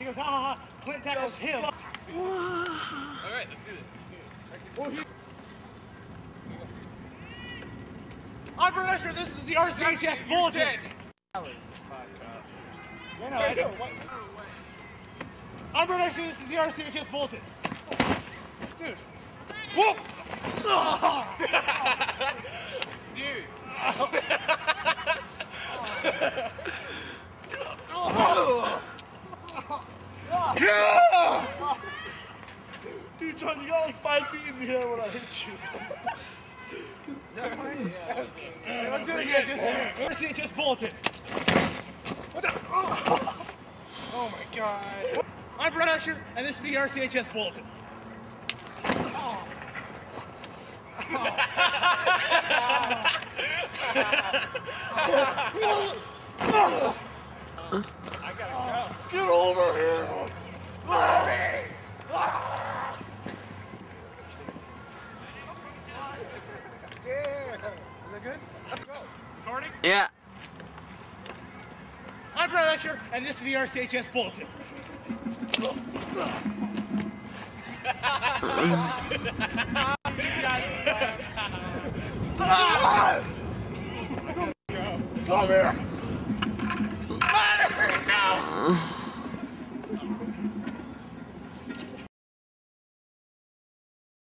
goes, ha ha ha. Clint tackles him. All right, let's do this. I'm pretty sure this is the RCHS bulletin. Yeah, no, I know. I'm pretty sure this is the RCHS bulletin. Dude. Whoa! Dude. Yeah! Dude, John, you got like five feet in the air when I hit you. Hey, Let's do it again, just here. RCHS bulletin. What the? Oh, oh my god. I'm Brett Usher, and this is the RCHS bulletin. Get over here! Yeah. I'm Brett Usher, and this is the RCHS bulletin. Come here!